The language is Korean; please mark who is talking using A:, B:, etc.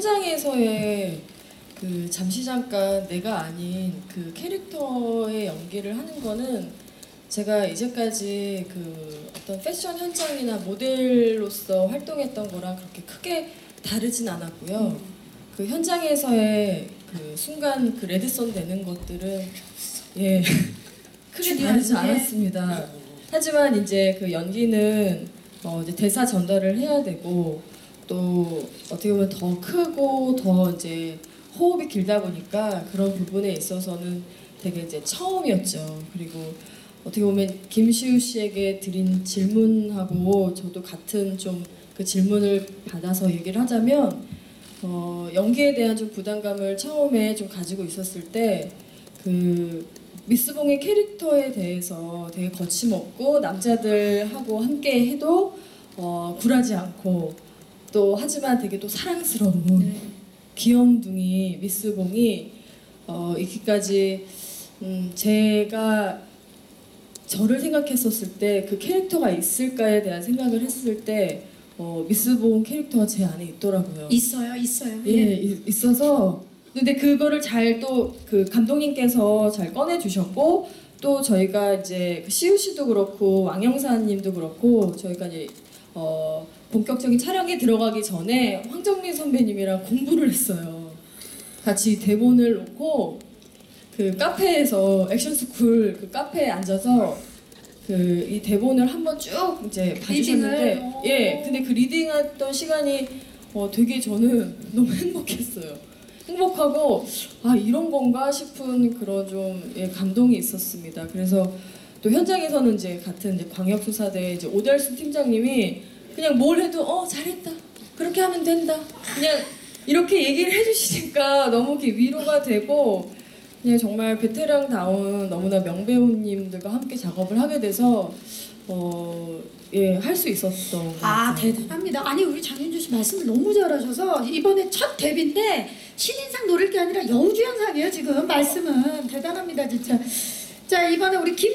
A: 현장에서의 그 잠시 잠깐 내가 아닌 그 캐릭터의 연기를 하는 거는 제가 이제까지 그 어떤 패션 현장이나 모델로서 활동했던 거랑 그렇게 크게 다르진 않았고요. 그 현장에서의 그 순간 그 레드선 되는 것들은 예 크게 다르지. 않았습니다. 하지만 이제 그 연기는 어 이제 대사 전달을 해야 되고 또 어떻게 보면 더 크고 더 이제 호흡이 길다 보니까 그런 부분에 있어서는 되게 이제 처음이었죠. 그리고 어떻게 보면 김시우 씨에게 드린 질문하고 저도 같은 좀 그 질문을 받아서 얘기를 하자면 어, 연기에 대한 좀 부담감을 처음에 좀 가지고 있었을 때 그 미스봉의 캐릭터에 대해서 되게 거침없고 남자들하고 함께 해도 어, 굴하지 않고 또 하지만 되게 또 사랑스러운
B: 네.
A: 귀염둥이 미스봉이 어, 있기까지 음, 제가 저를 생각했었을 때 그 캐릭터가 있을까에 대한 생각을 했을 때 어, 미스봉 캐릭터가 제 안에 있더라고요.
B: 있어요, 있어요.
A: 예, 이- 있어서 근데 그거를 잘 또 그 감독님께서 잘 꺼내 주셨고 또 저희가 이제 그 시우 씨도 그렇고 왕영사님도 그렇고 저희가 이제 어 본격적인 촬영에 들어가기 전에 황정민 선배님이랑 공부를 했어요. 같이 대본을 놓고 그 카페에서 액션 스쿨 그 카페에 앉아서 그 이 대본을 한번 쭉 이제 봐주셨는데
B: reading을?
A: 예 근데 그 reading했던 시간이 어 되게 저는 너무 행복했어요. 행복하고 아 이런 건가 싶은 그런 좀 예, 감동이 있었습니다. 그래서 또 현장에서는 이제 같은 이제 광역수사대 이제 오달수 팀장님이 그냥 뭘 해도 어 잘했다 그렇게 하면 된다 그냥 이렇게 얘기를 해주시니까 너무 위로가 되고 그냥 정말 베테랑다운 너무나 명배우님들과 함께 작업을 하게 돼서 어 예 할 수 있었던 것
B: 아
A: 같아요.
B: 대단합니다. 아니 우리 장윤주 씨 말씀을 너무 잘하셔서 이번에 첫 데뷔인데 신인상 노릴 게 아니라 여우주연상이에요 지금 말씀은 대단합니다 진짜. 자 이번에 우리 김